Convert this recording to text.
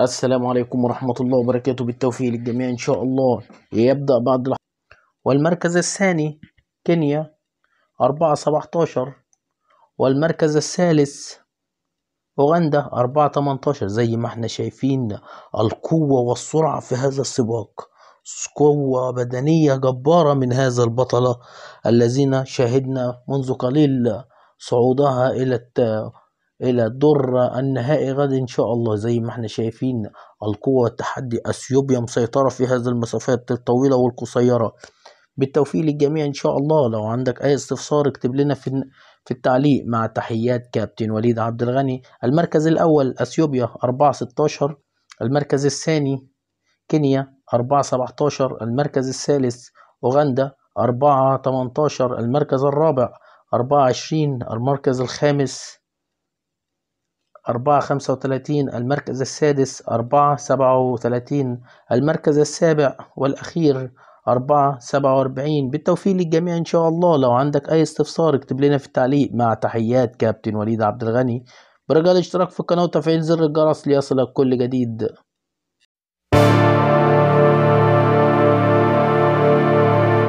السلام عليكم ورحمة الله وبركاته. بالتوفيق للجميع إن شاء الله. يبدأ بعد لحظة والمركز الثاني كينيا أربعة سبعتاشر. والمركز الثالث أوغندا أربعة تمنتاشر. زي ما إحنا شايفين القوة والسرعة في هذا السباق. قوة بدنية جبارة من هذا البطلة الذين شاهدنا منذ قليل صعودها إلى الت... إلى الدور النهائي غد إن شاء الله. زي ما إحنا شايفين القوة والتحدي أثيوبيا مسيطرة في هذه المسافات الطويلة والقصيرة. بالتوفيق للجميع إن شاء الله. لو عندك أي استفسار اكتب لنا في في التعليق مع تحيات كابتن وليد عبد الغني. المركز الأول أثيوبيا أربعة ستاشر. المركز الثاني كينيا أربعة سبعتاشر. المركز الثالث أوغندا أربعة تمنتاشر. المركز الرابع أربعة عشرين. المركز الخامس أربعة خمسة وتلاتين المركز السادس أربعة سبعة وتلاتين المركز السابع والأخير أربعة سبعة وأربعين. بالتوفيق للجميع إن شاء الله. لو عندك أي استفسار اكتب لنا في التعليق. مع تحيات كابتن وليد عبد الغني. برجاء الاشتراك في القناة وتفعيل زر الجرس ليصلك كل جديد.